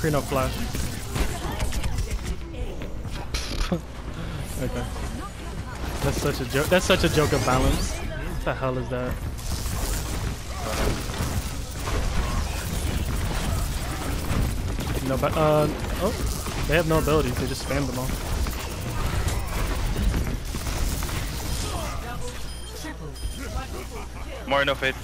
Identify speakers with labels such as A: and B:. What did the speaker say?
A: Krino flash. okay. That's such a joke. That's such a joke of balance. What the hell is that? No, but uh, oh, they have no abilities. They just spam them all.
B: More no fade.